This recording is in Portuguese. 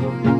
Música